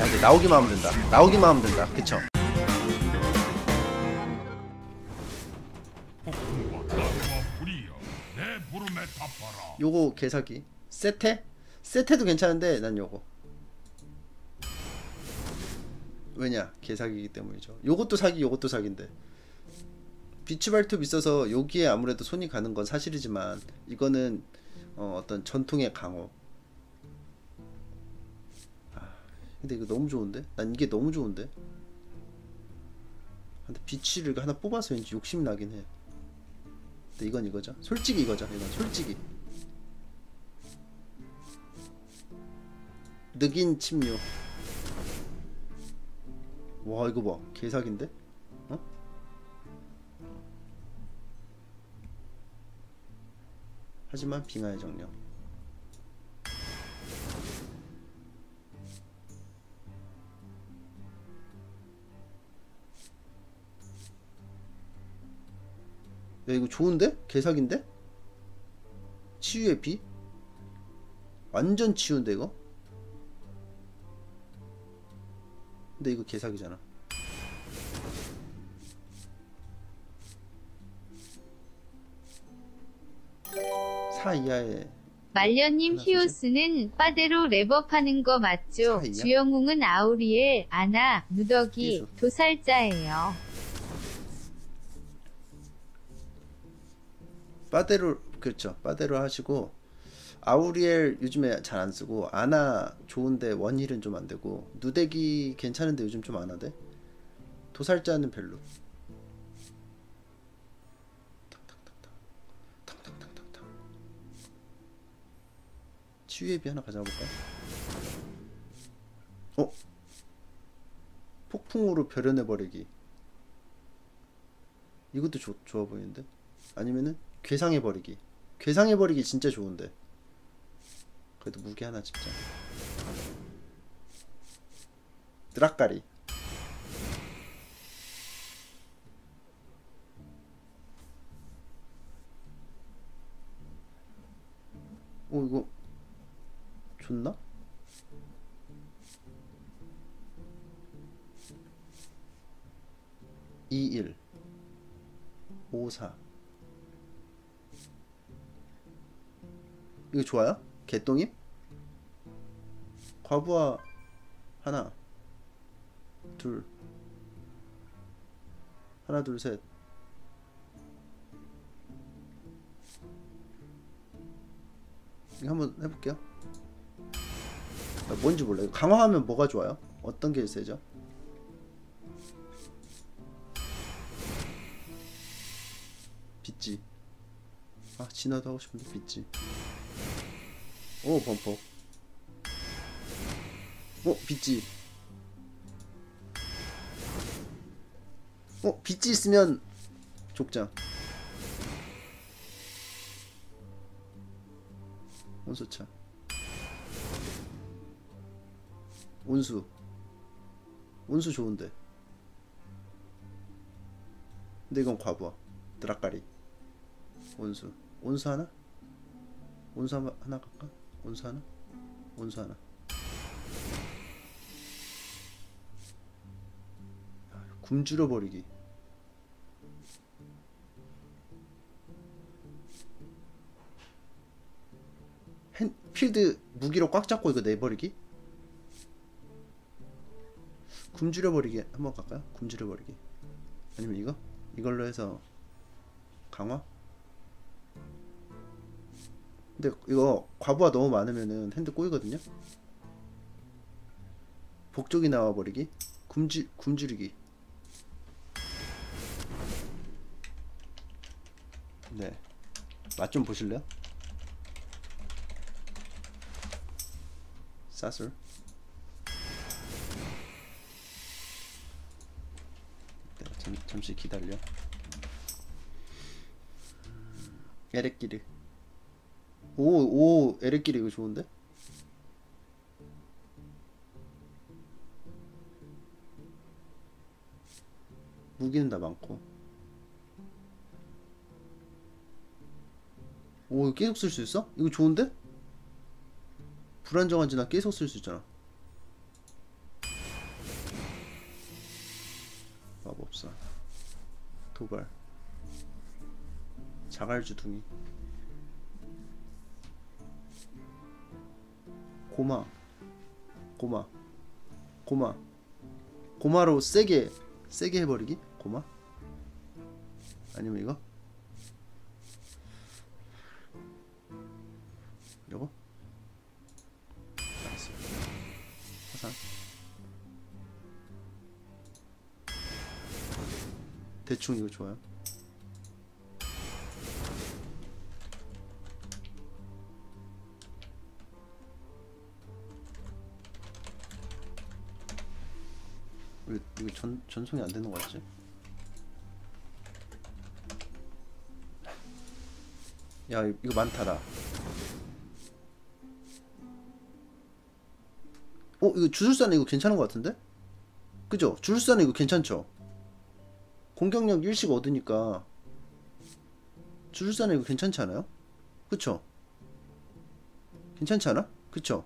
야 이제 나오기만 하면 된다. 나오기만 하면 된다. 그쵸? 요거 개사기. 세테? 세테도 괜찮은데 난 요거. 왜냐? 개사기이기 때문이죠. 요것도 사기 요것도 사기인데. 비치 발톱 있어서 여기에 아무래도 손이 가는 건 사실이지만 이거는 어, 어떤 전통의 강호 근데 이거 너무 좋은데? 난 이게 너무 좋은데? 근데 비치를 하나 뽑아서 왠지 욕심이 나긴 해 근데 이건 이거죠 솔직히 이거죠 이건 솔직히 늑인 침류 와 이거 봐 개사기인데? 어? 하지만 빙하의 정령 야 이거 좋은데? 개사기인데? 치유의 비? 완전 치유인데 이거? 근데 이거 개사기잖아 사 이하의 말년님 히오스는 빠데로 랩업 하는 거 맞죠? 주영웅은 아우리엘, 아나, 누더기. 도살자예요. 빠데로 그렇죠 빠데로 하시고 아우리엘 요즘에 잘 안 쓰고 아나 좋은데 원힐은 좀 안 되고 누데기 괜찮은데 요즘 좀 안 하대 도살자는 별로 탕탕탕탕 탕탕탕탕탕 치유의 비 하나 가져볼까? 어? 폭풍으로 별연해버리기 이것도 좋, 좋아 보이는데? 아니면은 괴상해버리기. 괴상해버리기 진짜 좋은데. 그래도 무기 하나 집자. 드락가리. 오 이거 좋아요? 개똥임? 과부하 하나 둘 하나 둘 셋 이거 한번 해볼게요 아, 뭔지 몰라요 강화하면 뭐가 좋아요? 어떤 게 세죠? 빗지 아 진화도 하고 싶은데 빗지 오 범퍼. 어 빗지 어 빗지 있으면 족장 온수차. 온수. 온수 좋은데. 근데 이건 과부하. 드락가리. 온수. 온수 하나? 온수 하나, 하나 갈까? 온수 하나? 온수 하나 아, 굶주려 버리기 핸, 필드 무기로 꽉 잡고 이거 내버리기? 굶주려 버리기 한번 갈까요? 굶주려 버리기 아니면 이거? 이걸로 해서 강화? 근데 이거 과부하 너무 많으면은 핸드 꼬이거든요. 복종이 나와 버리기, 굶주 굶주리기. 네, 맛 좀 보실래요? 사슬. 네, 잠, 잠시 기다려. 음, 에레끼리. 오, 오, 에렉끼리, 이거 좋은데? 무기는 다 많고 오 계속 쓸 수 있어? 이거 좋은데? 불안정한 지나 계속 쓸 수 있잖아 마법사 도발 자갈주둥이 고마. 고마. 고마. 고마로 세게 세게 해버리기? 고마? 아니면 이거? 이거? 화산 대충 이거 좋아요 이거 전 전송이 안 되는 거 같지? 야 이- 이거 많다라. 어 이거 주술사는 이거 괜찮은 것 같은데? 그죠? 주술사는 이거 괜찮죠? 공격력 일씩 얻으니까 주술사는 이거 괜찮지 않아요? 그쵸? 괜찮지 않아? 그쵸?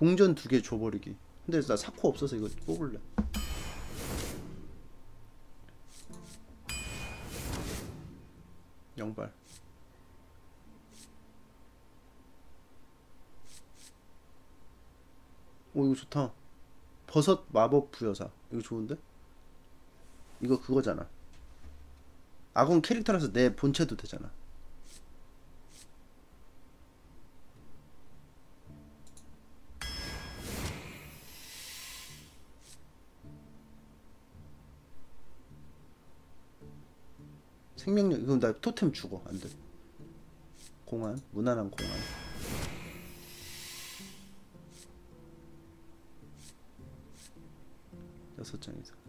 동전 두 개 줘버리기. 근데 나 사코 없어서 이거 뽑을래. 영발. 오 이거 좋다. 버섯 마법 부여사. 이거 좋은데? 이거 그거잖아. 아군 캐릭터라서 내 본체도 되잖아. 생명력 이건 나 토템 죽어 안돼. 공안 무난한 공안. 여섯 장 이상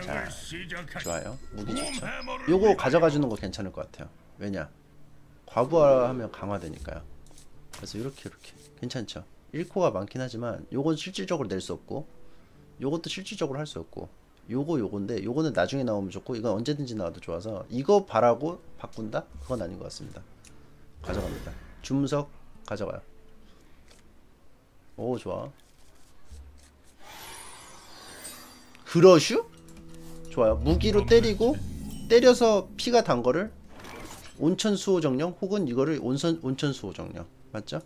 자 좋아요. 무기 좋죠. 해머를 요거 위하여. 가져가 주는 거 괜찮을 것 같아요. 왜냐? 과부하하면 강화되니까요. 그래서 이렇게 이렇게. 괜찮죠? 1코가 많긴 하지만 요건 실질적으로 낼 수 없고 요것도 실질적으로 할 수 없고 요거 요건데 요거는 나중에 나오면 좋고 이건 언제든지 나와도 좋아서 이거 바라고 바꾼다? 그건 아닌 것 같습니다. 가져갑니다. 주문석 가져가요. 오 좋아. 그러슈? 좋아요. 무기로 때리고 때려서 피가 단 거를 온천 수호 정령 혹은 이거를 온선 온천 수호 정령. 맞죠?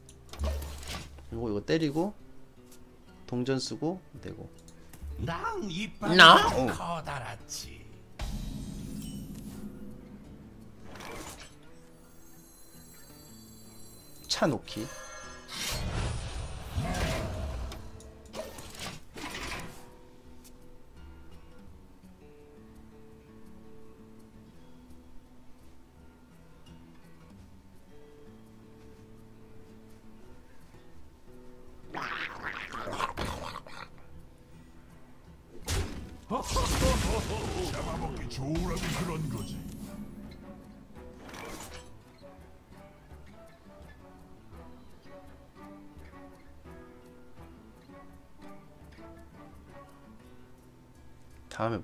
이거 이거 때리고 동전 쓰고 되고. 난 나? 커다랗지. 차 놓기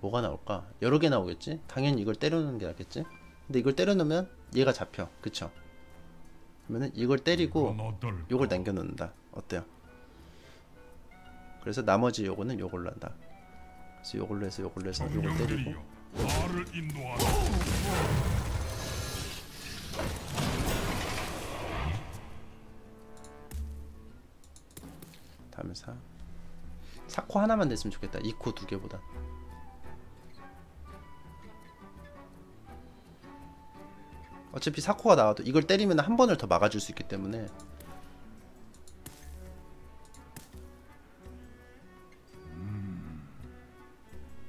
뭐가 나올까? 여러 개 나오겠지? 당연히 이걸 때려놓는 게 낫겠지? 근데 이걸 때려놓으면 얘가 잡혀 그쵸? 그러면은 이걸 때리고? 요걸 남겨놓는다 어때요? 그래서 나머지 요거는 요걸로 한다 그래서 요걸로 해서 요걸로 해서 요걸 때리고 다음에 사 사코 하나만 냈으면 좋겠다 2코 두 개보다 어차피 사코가 나와도 이걸 때리면 한 번을 더 막아줄 수 있기 때문에.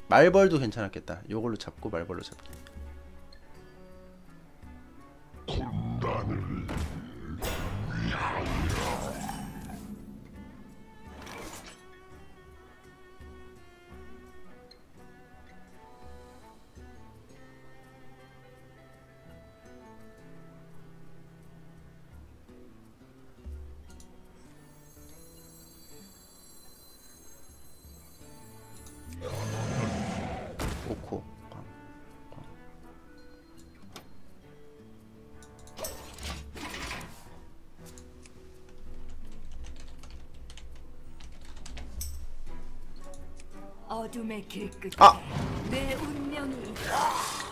말벌도 괜찮았겠다. 요걸로 잡고 말벌로 잡기 좋고 어둠의 길끝에 아! 내 운명이 있다.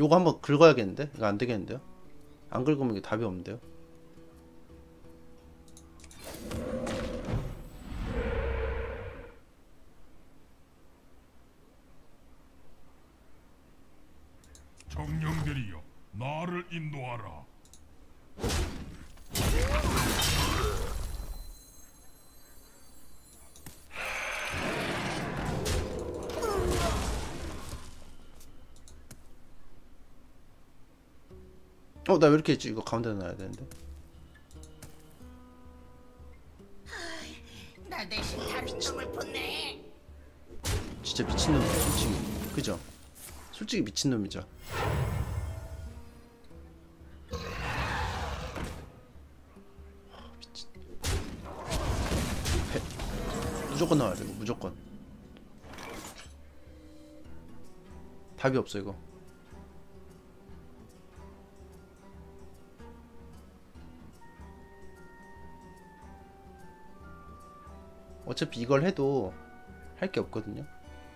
요거 한번 긁어야겠는데? 이거 안 되겠는데요? 안 긁으면 이게 답이 없는데요? 어, 나 왜 이렇게 했지? 이거 가운데 놔야 되는데. 나 대신 다리똥을 붓네. 진짜 미친놈이야, 솔직히. 그죠? 솔직히 미친놈이죠. 미친. 무조건 나와야 돼, 이거 무조건. 답이 없어, 이거. 어차피 이걸 해도 할 게 없거든요.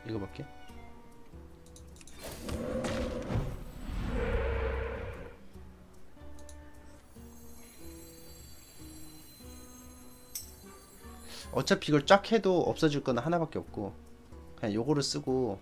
이거밖에. 어차피 이걸 쫙 해도 없어질 거는 하나밖에 없고 그냥 요거를 쓰고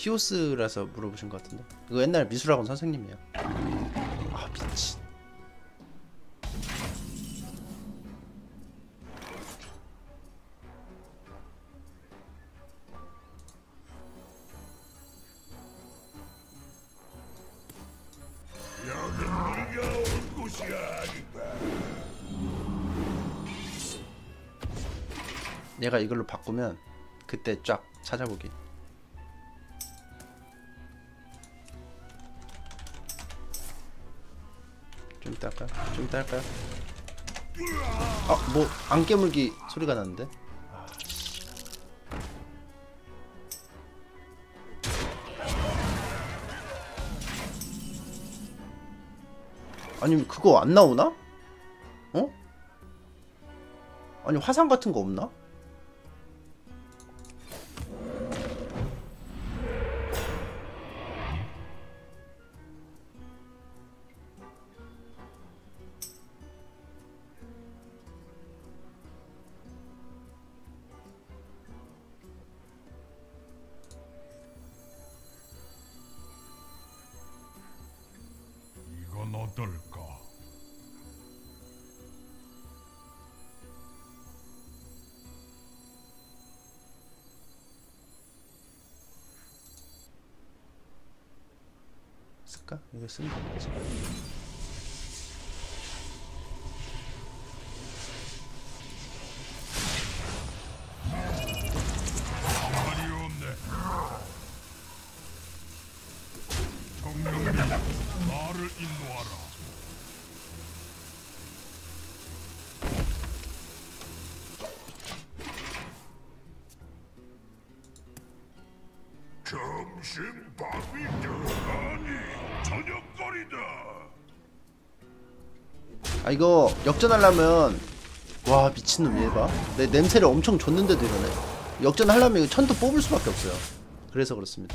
히오스라서 물어보신 것 같은데 이거 옛날 미술학원 선생님이에요. 아 미친. 얘가 이걸로 바꾸면 그때 쫙 찾아보기. 이따 할까요? 좀 이따 할까요? 아, 뭐 안 깨물기 소리가 나는데? 아, 씨. 아니 그거 안 나오나? 어? 아니 화상 같은 거 없나? 어떨까? 쓸까? 이거 되 이거 역전하려면 와 미친놈 얘봐. 내 냄새를 엄청 줬는데도 이러네. 역전하려면 이거 천도 뽑을 수밖에 없어요. 그래서 그렇습니다.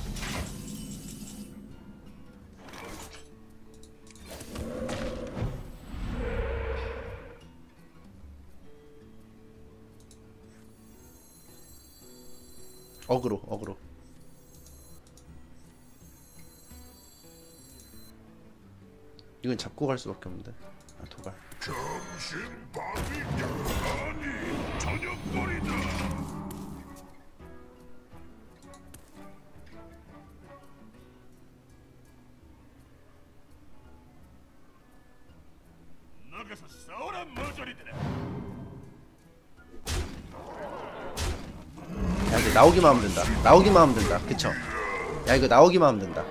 어그로 어그로. 이건 잡고 갈 수밖에 없는데 아 도발 점심밥이다. 아니, 저녁거리다. 가서 싸우라 머저리들아. 야 이거 나오기만 하면 된다 나오기만 하면 된다 그쵸 야 이거 나오기만 하면 된다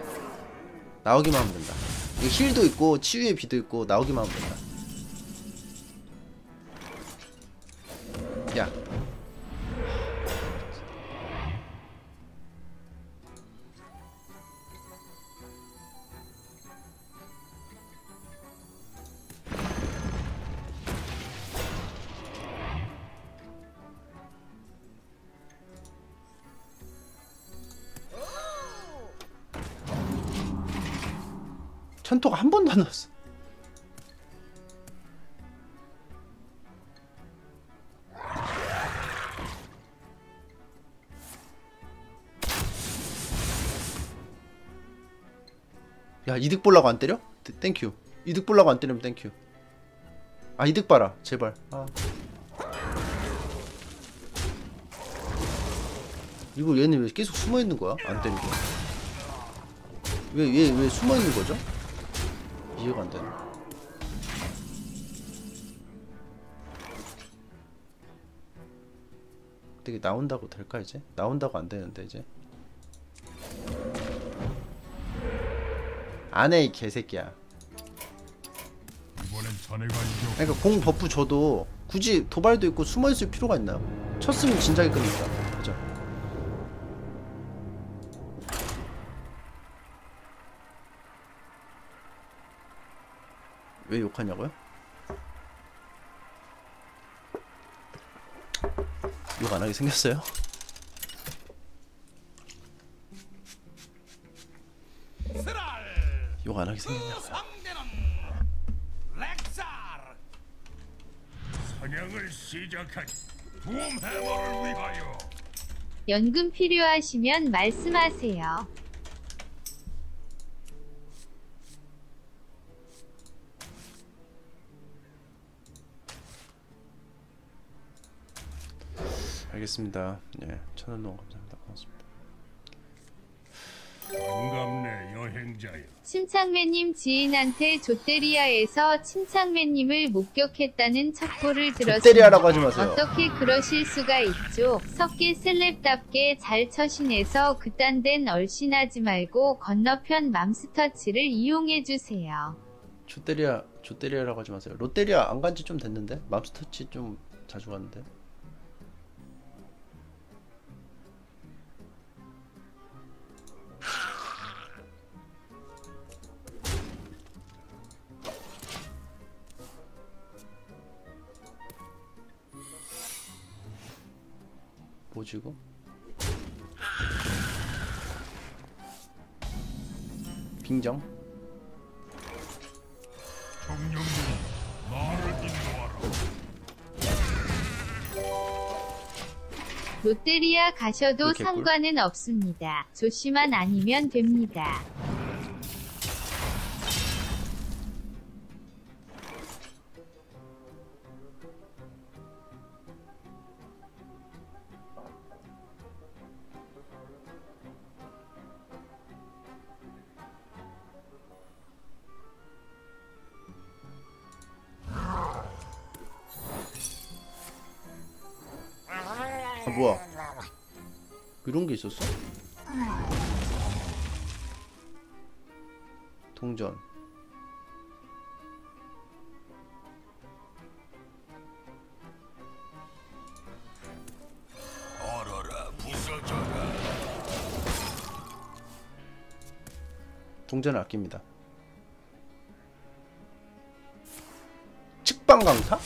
나오기만 하면 된다 힐도 있고 치유의 비도 있고 나오기만 하면 된다 천토가 한 번도 안 나왔어 야 이득 보려고 안 때려? thank- thank you 이득 보려고 안 때리면 thank you 아 이득 봐라 제발 아. 이거 얘는 왜 계속 숨어 있는 거야? 안 때리고 왜왜왜 숨어 있는 거죠? 이해가 안 되네. 되게 나온다고 될까 이제? 나온다고 안 되는데 이제. 안해 이 개새끼야. 그러니까 공 버프 줘도 굳이 도발도 있고 숨어 있을 필요가 있나요? 쳤으면 진작에 끝났다. 왜 욕하냐고요? 욕 안 하게 생겼어요? 욕 안 하게 생겼냐고요? 사냥을 시작하지. 도움 해머를 위하여. 연금 필요하시면 말씀하세요. 알겠습니다. 예, 천원 동안 감사합니다. 고맙습니다. 반갑네 여행자여. 침착맨님 지인한테 조테리아에서 침착맨님을 목격했다는 첩보를 들었습니다. 조테리아라고 하지 마세요. 어떻게 그러실 수가 있죠? 석기 셀럽답게 잘 처신해서 그딴 데는 얼씬하지 말고 건너편 맘스터치를 이용해주세요. 조테리아 조테리아라고 하지 마세요. 롯데리아 안 간 지 좀 됐는데 맘스터치 좀 자주 갔는데. 이거? 빙정? 롯데리아 가셔도? 상관은 없습니다. 조씨만 아니면 됩니다. 아 뭐야? 이런 게 있었어? 동전. 동전을 아낍니다. 측방 강타?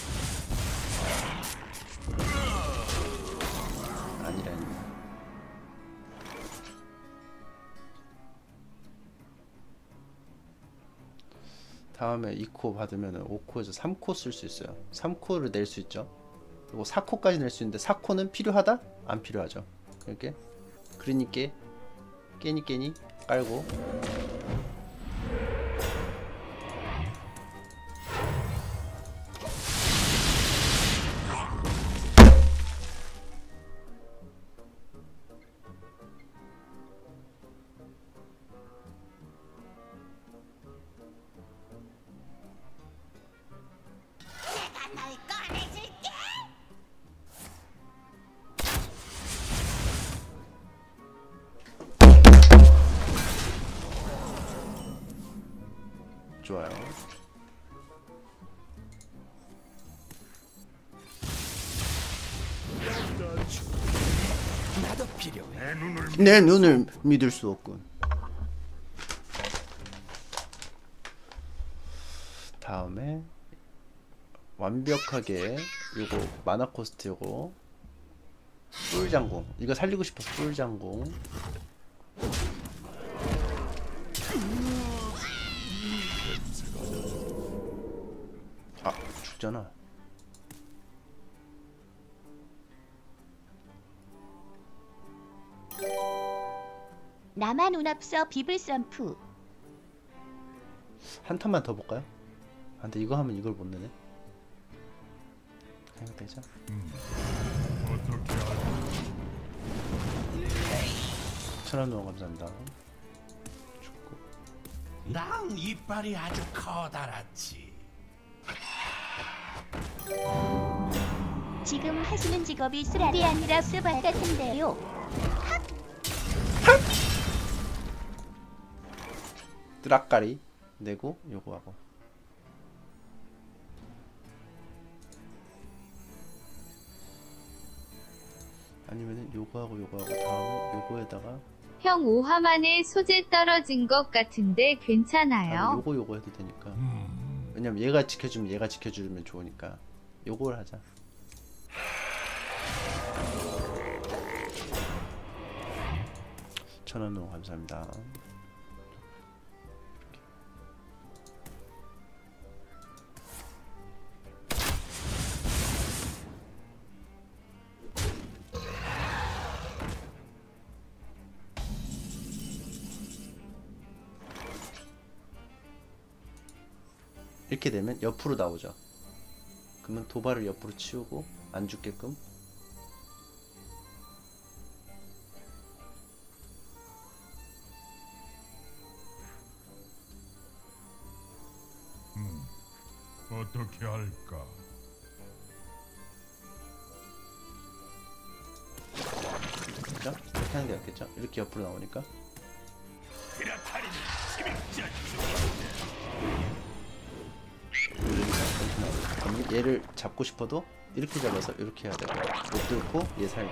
다음에 2코 받으면 5코에서 3코 쓸 수 있어요. 3코를 낼 수 있죠. 그리고 4코까지 낼 수 있는데 4코는 필요하다? 안 필요하죠. 이렇게 그러니까 깨니 깨니 깔고 내 눈을 믿을 수 없군. 다음에 완벽하게 요거 마나 코스트 요거. 뿔 장공. 이거 살리고 싶어서 뿔 장공. 아 죽잖아 나만 운 없어 비블 썸프 한 턴만 더 볼까요? 아, 근데 이거 하면 이걸 못 내네 그냥 되죠? 천원 동원 감사합니다 죽고 난 이빨이 아주 커다랗지. 지금 하시는 직업이 쓰라리 아니라 스바 같은데요 뜨락가리 내고 요거 하고. 아니면은 요거 하고 요거 하고 다음에 요거에다가 형 5화 만에 소재 떨어진 것 같은데 괜찮아요? 요거 요거 해도 되니까. 음, 왜냐면 얘가 지켜주면 얘가 지켜주면 좋으니까. 요걸 하자. 천원 너무 감사합니다 이렇게 되면 옆으로 나오죠. 그러면 도발을 옆으로 치우고 안 죽게끔 어떻게 할까? 그죠? 이렇게 하는 게 낫겠죠? 이렇게 옆으로 나오니까 얘를 잡고 싶어도 이렇게 잡아서 이렇게 해야 되고 못 들고 얘 살고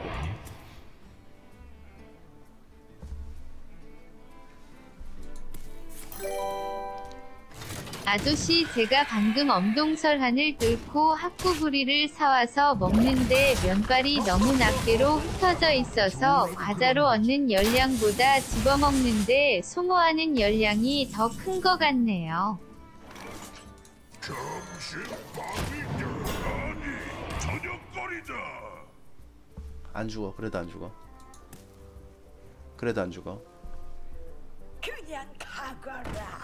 아저씨 제가 방금 엄동설 한을 뚫고 학구부리를 사와서 먹는데 면발이 너무 낱개로 흩어져 있어서 과자로 얻는 열량보다 집어먹는데 소모하는 열량이 더 큰 것 같네요. 저녁거리다. 안 죽어. 그래도 안 죽어. 그래도 안 죽어. 그냥 가거라.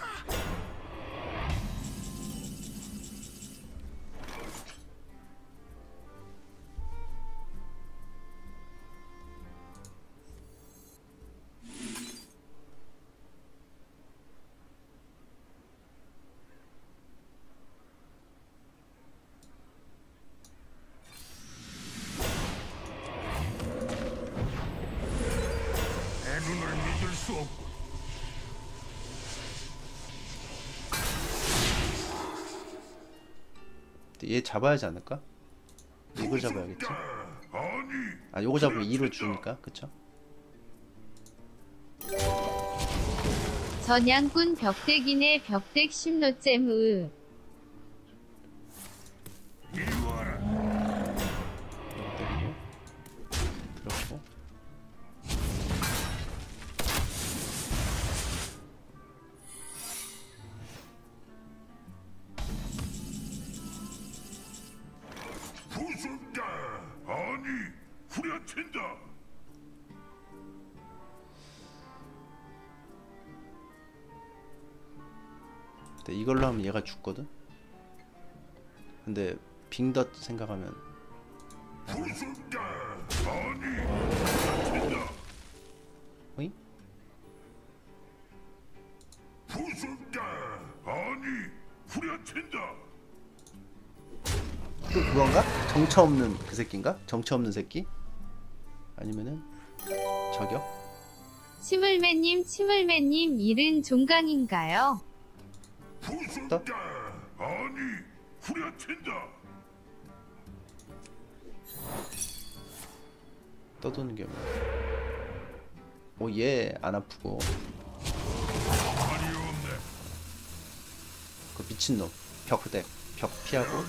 얘 잡아야 지 않을까? 이걸 잡아야겠지 아 요거 잡으면 2로 주니까 그쵸? 전양꾼 벽대기네 벽덱 심노잼 으. 이걸로 하면 얘가 죽거든? 근데 빙덧 생각하면 부순다. 아니, 후려친다. 어이? 부순다. 아니, 후려친다. 또 그건가? 정처 없는 그 새끼인가? 정처 없는 새끼? 아니면은 저격? 치물매님 치물매님 일은 종강인가요? 부순다. 아니, 후려친다. 떠도는 게 뭐야? 오얘 안 아프고. 그 미친 놈 벽대 벽 피하고.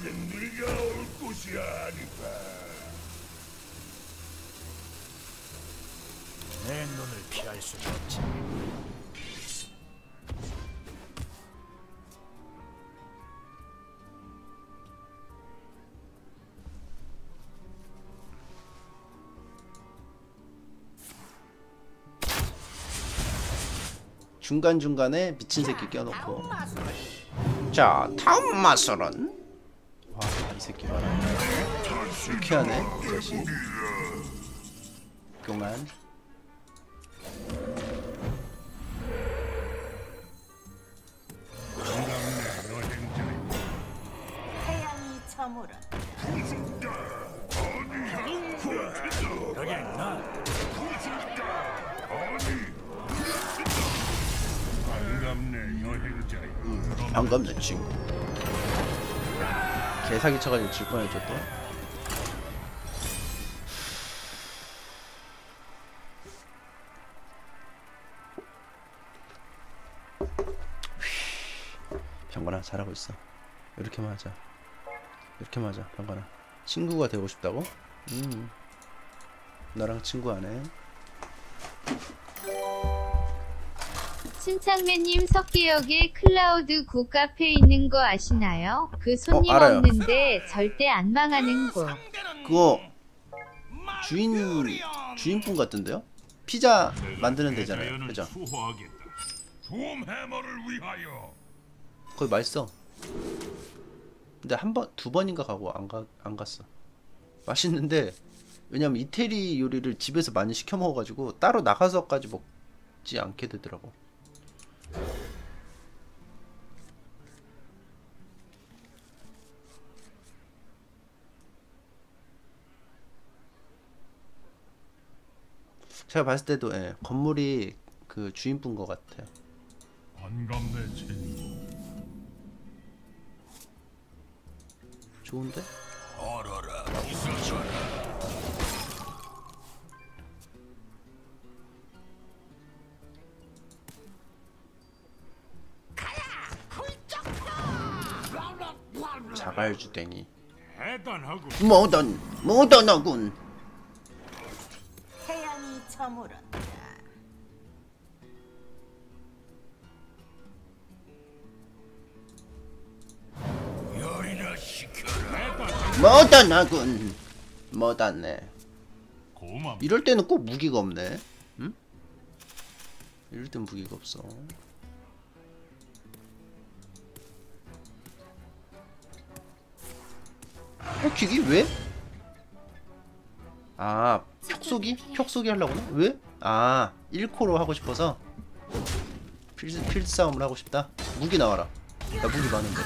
내 눈을 피할 수 없지. 중간 중간에 미친 새끼 껴놓고. 자 다음 마술은? 와이 새끼 봐라. 유쾌하네 이 자식. 교만 사기 쳐가지고 질 뻔했죠 또. 병건아 잘하고 있어. 이렇게만 하자. 이렇게만 하자 병건아. 친구가 되고 싶다고? 음. 너랑 친구 안해 신창매님 석계역에 클라우드 구 카페 있는 거 아시나요? 그 손님 어, 알아요. 없는데 절대 안 망하는 곳. 그거 주인 주인분 같던데요? 피자 만드는 데잖아요 그죠? 거기 맛있어. 근데 한 번, 두 번인가 가고 안, 가, 안 갔어. 맛있는데, 왜냐면 이태리 요리를 집에서 많이 시켜 먹어가지고 따로 나가서까지 먹지 않게 되더라고. 제가 봤을 때도 예, 건물이 그 주인분 것 같아요. 반갑네, 친구. 좋은데? 얼어라 자갈주댕이. 모던 모던하군. 태양이 저물어 열이나 시켜라. 모던하군. 모던네. 이럴 때는 꼭 무기가 없네. 응? 이럴 땐 무기가 없어. 혁킥이 왜? 아, 혁쏘기? 혁쏘기 하려고 나 왜? 아, 1코로 하고 싶어서 필, 필싸움을 하고 싶다? 무기 나와라. 나 무기 많은데.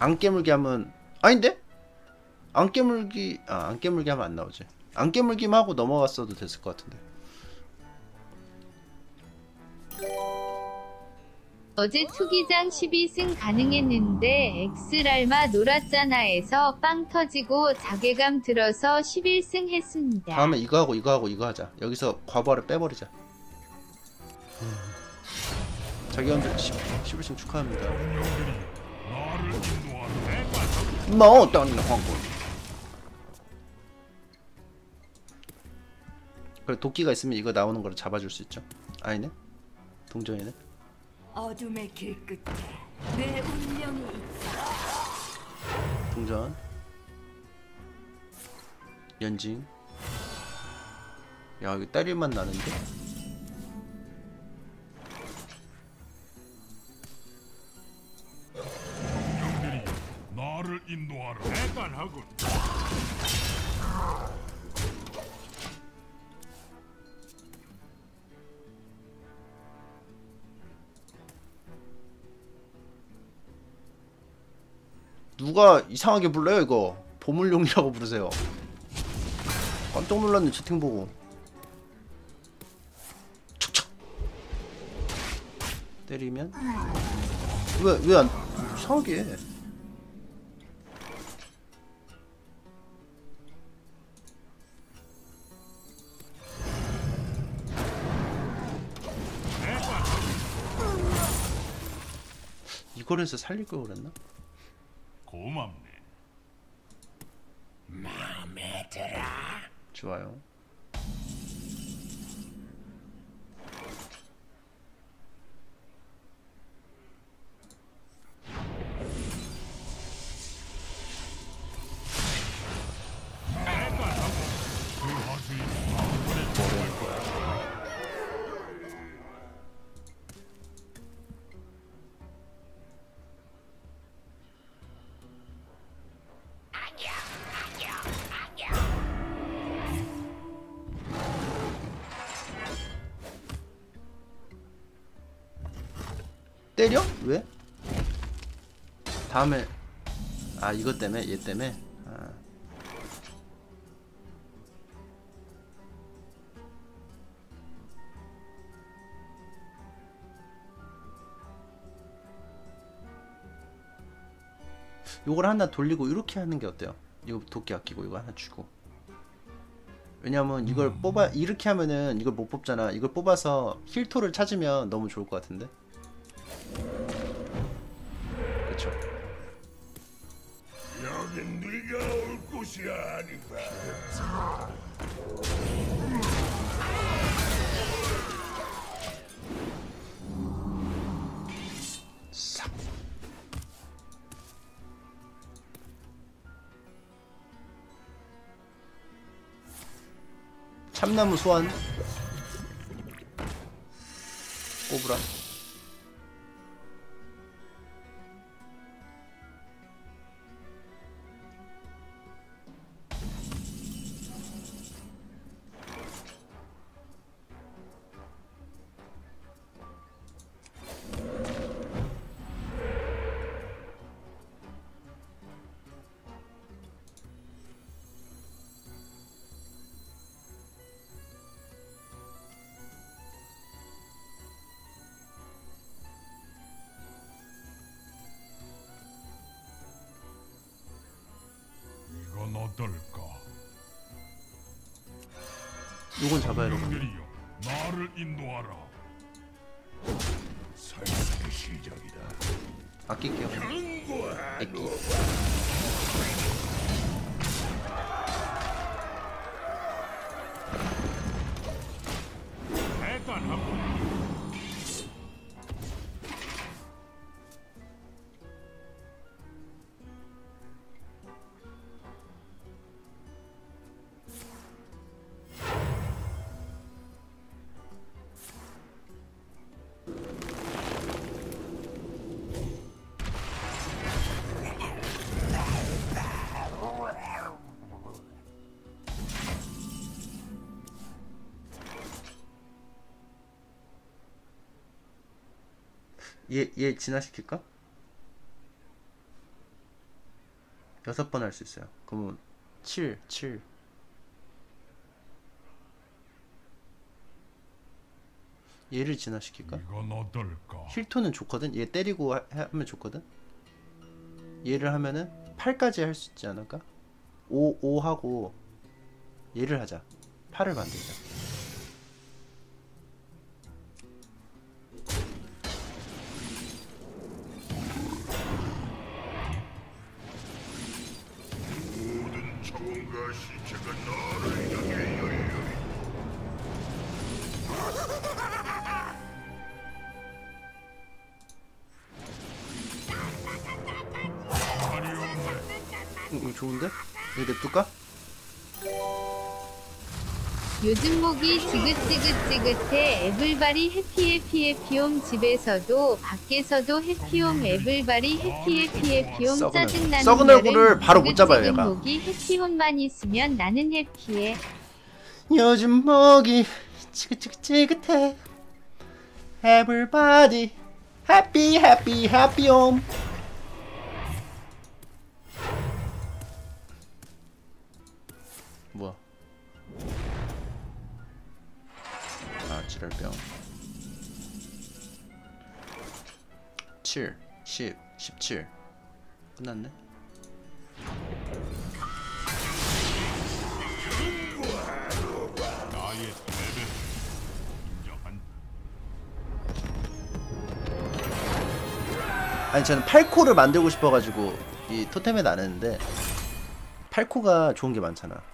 안 깨물기 하면 아닌데? 안 깨물기 아, 안 깨물기 하면 안 나오지. 안 깨물기만 하고 넘어갔어도 됐을 것 같은데. 어제 투기장 12승 가능했는데 엑스랄마 놀았잖아에서 빵 터지고 자괴감 들어서 11승 했습니다. 다음에 이거 하고 이거 하고 이거 하자. 여기서 과부하를 빼버리자. 음. 자기 형들 10, 11승 축하합니다. 뭐 어떤 황군. 그래 도끼가 있으면 이거 나오는 걸 잡아줄 수 있죠. 아니네. 동정이네. 어둠의 길 끝에 내 운명이 있다. 동전 연징 야 이거 때릴만 나는데 나를 인도하라. 대단하군. 누가 이상하게 불러요 이거? 보물용이라고 부르세요. 깜짝 놀랐네 채팅 보고. 척척. 때리면? 왜 왜 안 이상하게. 해. 이거에서 살릴 걸 그랬나? 고맙네. 마음에 들어. 좋아요. 때려? 왜? 다음에 아 이것 때문에 얘 때문에 아. 요걸 하나 돌리고 이렇게 하는 게 어때요? 이거 도끼 아끼고 이거 하나 주고 왜냐면 이걸 뽑아 이렇게 하면은 이걸 못 뽑잖아 이걸 뽑아서 힐토를 찾으면 너무 좋을 것 같은데 아닌가. 싹 참나무 소환 꼽으라 어떨까? 요건 잡아야 영들이여, 나를 인도하라. 살상의 시작이다. 아낄게요 애끼 얘, 얘 진화시킬까? 여섯 번 할 수 있어요. 그러면 7, 7. 얘를 진화시킬까? 이건 어떨까? 힐토는 좋거든? 얘 때리고 하, 하면 좋거든? 얘를 하면은 8까지 할 수 있지 않을까? 5, 5 하고 얘를 하자. 8을 만들자. 응, 이거 좋은데? 이거 냅둘까? 요즘 목이 지긋지긋지긋해 에블바리 해피해피해피옴 집에서도 밖에서도 해피홈 에블바리 해피해피해피옴 썩은 얼- 짜증나는 썩은 얼굴을 바로 못 잡아요, 얘가. 목이 해피홈만 있으면 나는 해피해 요즘 목이 지긋지긋지긋해 happy happy home 뭐야 나트랄병 7 10 17 끝났네? 아니 저는 8코를 만들고 싶어가지고 이 토템에 나눴는데 8코가 좋은 게 많잖아